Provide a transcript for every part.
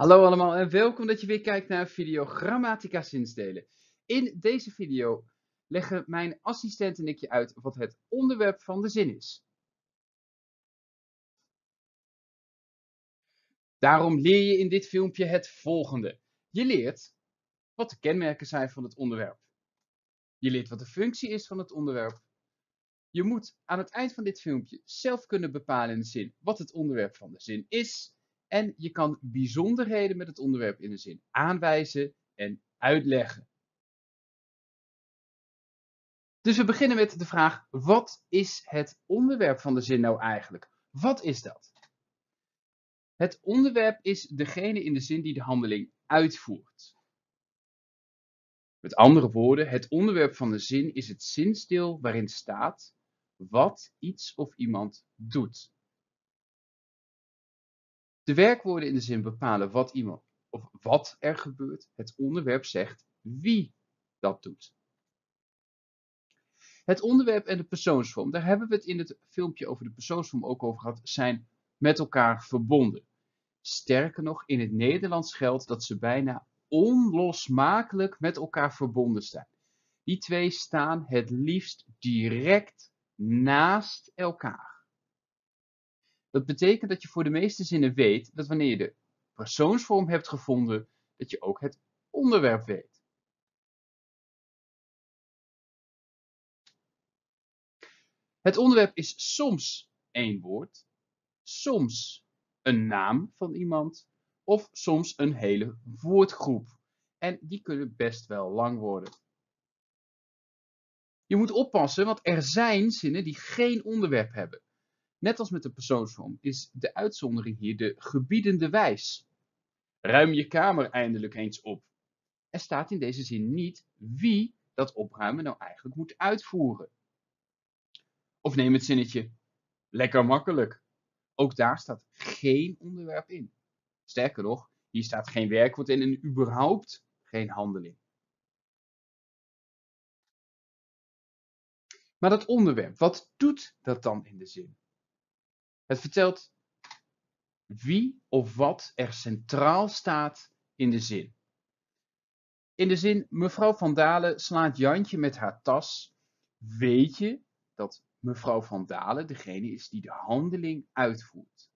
Hallo allemaal en welkom dat je weer kijkt naar video Grammatica zinsdelen. In deze video leggen mijn assistent en ik je uit wat het onderwerp van de zin is. Daarom leer je in dit filmpje het volgende. Je leert wat de kenmerken zijn van het onderwerp. Je leert wat de functie is van het onderwerp. Je moet aan het eind van dit filmpje zelf kunnen bepalen in de zin wat het onderwerp van de zin is. En je kan bijzonderheden met het onderwerp in de zin aanwijzen en uitleggen. Dus we beginnen met de vraag, wat is het onderwerp van de zin nou eigenlijk? Wat is dat? Het onderwerp is degene in de zin die de handeling uitvoert. Met andere woorden, het onderwerp van de zin is het zinsdeel waarin staat wat iets of iemand doet. De werkwoorden in de zin bepalen wat iemand of wat er gebeurt. Het onderwerp zegt wie dat doet. Het onderwerp en de persoonsvorm, daar hebben we het in het filmpje over de persoonsvorm ook over gehad, zijn met elkaar verbonden. Sterker nog, in het Nederlands geldt dat ze bijna onlosmakelijk met elkaar verbonden zijn. Die twee staan het liefst direct naast elkaar. Dat betekent dat je voor de meeste zinnen weet dat wanneer je de persoonsvorm hebt gevonden, dat je ook het onderwerp weet. Het onderwerp is soms één woord, soms een naam van iemand of soms een hele woordgroep. En die kunnen best wel lang worden. Je moet oppassen, want er zijn zinnen die geen onderwerp hebben. Net als met de persoonsvorm is de uitzondering hier de gebiedende wijs. Ruim je kamer eindelijk eens op. Er staat in deze zin niet wie dat opruimen nou eigenlijk moet uitvoeren. Of neem het zinnetje lekker makkelijk. Ook daar staat geen onderwerp in. Sterker nog, hier staat geen werkwoord in en überhaupt geen handeling. Maar dat onderwerp, wat doet dat dan in de zin? Het vertelt wie of wat er centraal staat in de zin. In de zin mevrouw van Dalen slaat Jantje met haar tas, weet je dat mevrouw van Dalen degene is die de handeling uitvoert.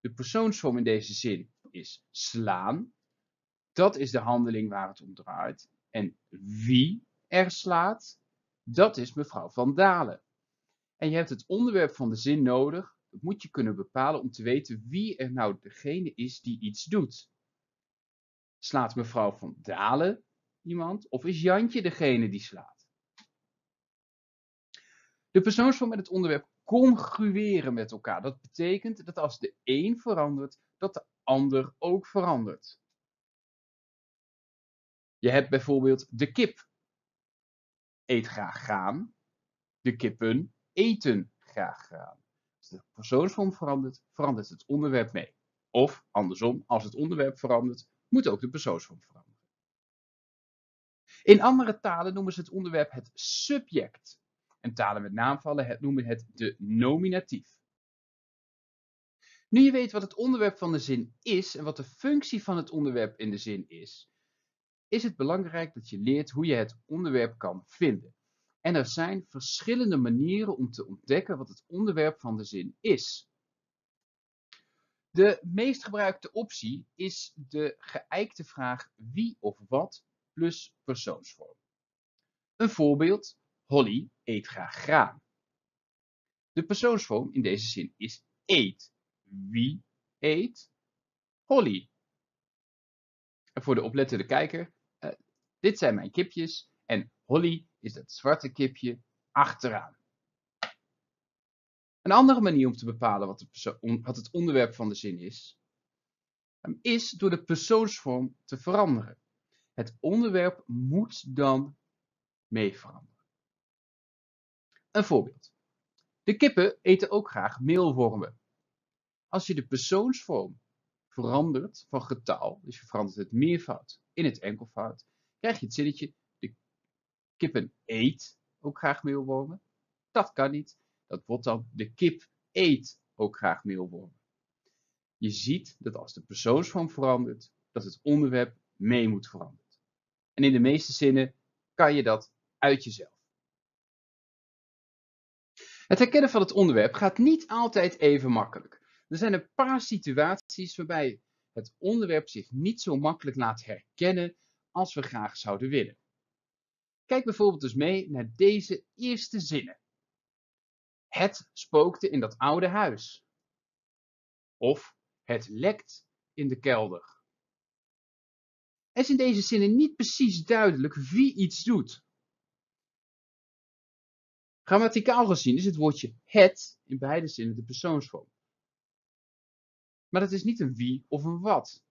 De persoonsvorm in deze zin is slaan. Dat is de handeling waar het om draait. En wie er slaat, dat is mevrouw van Dalen. En je hebt het onderwerp van de zin nodig dat moet je kunnen bepalen om te weten wie er nou degene is die iets doet. Slaat mevrouw van Dalen iemand of is Jantje degene die slaat? De persoonsvorm met het onderwerp congrueren met elkaar. Dat betekent dat als de een verandert, dat de ander ook verandert. Je hebt bijvoorbeeld de kip eet graag graan. De kippen eten graag graan de persoonsvorm verandert, verandert het onderwerp mee. Of andersom, als het onderwerp verandert, moet ook de persoonsvorm veranderen. In andere talen noemen ze het onderwerp het subject. En talen met naamvallen noemen het de nominatief. Nu je weet wat het onderwerp van de zin is en wat de functie van het onderwerp in de zin is, is het belangrijk dat je leert hoe je het onderwerp kan vinden. En er zijn verschillende manieren om te ontdekken wat het onderwerp van de zin is. De meest gebruikte optie is de geëikte vraag wie of wat plus persoonsvorm. Een voorbeeld, Holly eet graag graan. De persoonsvorm in deze zin is eet. Wie eet? Holly. En voor de oplettende kijker, uh, dit zijn mijn kipjes en Holly is dat zwarte kipje achteraan. Een andere manier om te bepalen wat, het onderwerp van de zin is, is door de persoonsvorm te veranderen. Het onderwerp moet dan mee veranderen. Een voorbeeld. De kippen eten ook graag meelwormen. Als je de persoonsvorm verandert van getal, dus je verandert het meervoud in het enkelvoud, krijg je het zinnetje kippen eet ook graag meelwormen. Dat kan niet. Dat wordt dan de kip eet ook graag meelwormen. Je ziet dat als de persoonsvorm verandert, dat het onderwerp mee moet veranderen. En in de meeste zinnen kan je dat uit jezelf. Het herkennen van het onderwerp gaat niet altijd even makkelijk. Er zijn een paar situaties waarbij het onderwerp zich niet zo makkelijk laat herkennen als we graag zouden willen. Kijk bijvoorbeeld dus mee naar deze eerste zinnen. Het spookte in dat oude huis. Of het lekt in de kelder. Het is in deze zinnen niet precies duidelijk wie iets doet. Grammaticaal gezien is het woordje het in beide zinnen de persoonsvorm. Maar dat is niet een wie of een wat.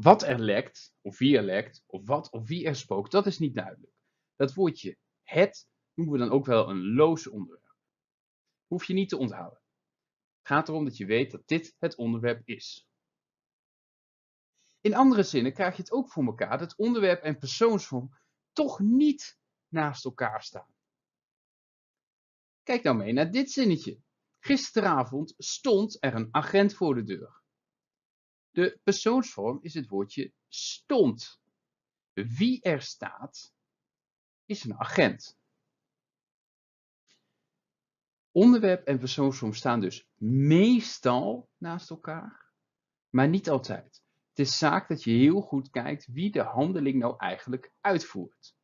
Wat er lekt, of wie er lekt, of wat of wie er spookt, dat is niet duidelijk. Dat woordje het noemen we dan ook wel een loos onderwerp. Hoef je niet te onthouden. Het gaat erom dat je weet dat dit het onderwerp is. In andere zinnen krijg je het ook voor elkaar dat onderwerp en persoonsvorm toch niet naast elkaar staan. Kijk nou mee naar dit zinnetje. Gisteravond stond er een agent voor de deur. De persoonsvorm is het woordje stond. Wie er staat is een agent. Onderwerp en persoonsvorm staan dus meestal naast elkaar, maar niet altijd. Het is zaak dat je heel goed kijkt wie de handeling nou eigenlijk uitvoert.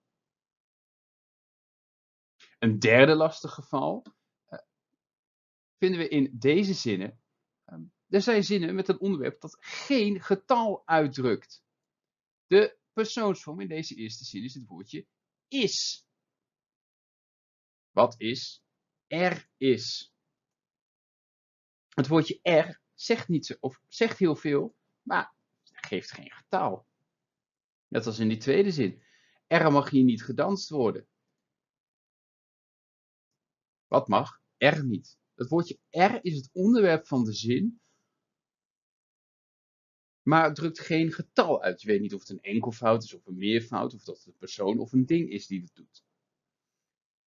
Een derde lastig geval uh, vinden we in deze zinnen. Er zijn zinnen met een onderwerp dat geen getal uitdrukt. De persoonsvorm in deze eerste zin is het woordje is. Wat is? Er is. Het woordje er zegt niet of zegt heel veel, maar geeft geen getal. Net als in die tweede zin. Er mag hier niet gedanst worden. Wat mag? Er niet. Het woordje er is het onderwerp van de zin, maar drukt geen getal uit. Je weet niet of het een enkelvoud is of een meervoud, of dat het een persoon of een ding is die het doet.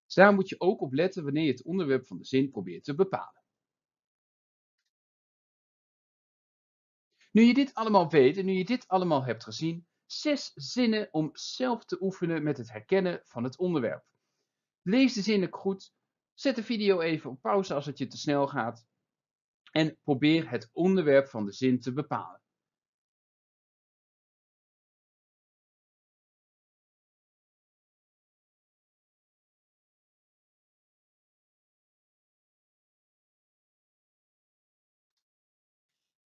Dus daar moet je ook op letten wanneer je het onderwerp van de zin probeert te bepalen. Nu je dit allemaal weet en nu je dit allemaal hebt gezien, zes zinnen om zelf te oefenen met het herkennen van het onderwerp. Lees de zinnen goed, zet de video even op pauze als het je te snel gaat en probeer het onderwerp van de zin te bepalen.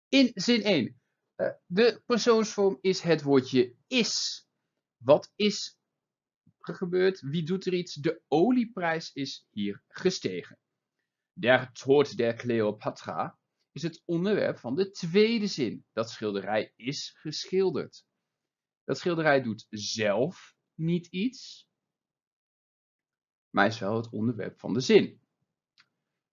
In zin 1. Eh, de persoonsvorm is het woordje is. Wat is er gebeurd? Wie doet er iets? De olieprijs is hier gestegen. Der Tod der Cleopatra is het onderwerp van de tweede zin. Dat schilderij is geschilderd. Dat schilderij doet zelf niet iets, maar is wel het onderwerp van de zin.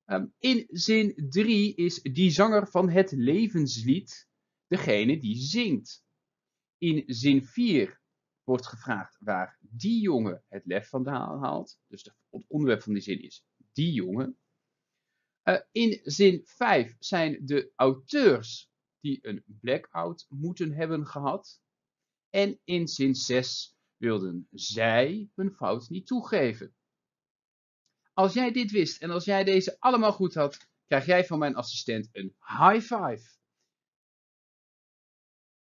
Um, in zin 3 is die zanger van het levenslied degene die zingt. In zin 4 wordt gevraagd waar die jongen het lef vandaan haalt. Dus het onderwerp van die zin is die jongen. Uh, in zin 5 zijn de auteurs die een blackout moeten hebben gehad. En in zin 6 wilden zij hun fout niet toegeven. Als jij dit wist en als jij deze allemaal goed had, krijg jij van mijn assistent een high five.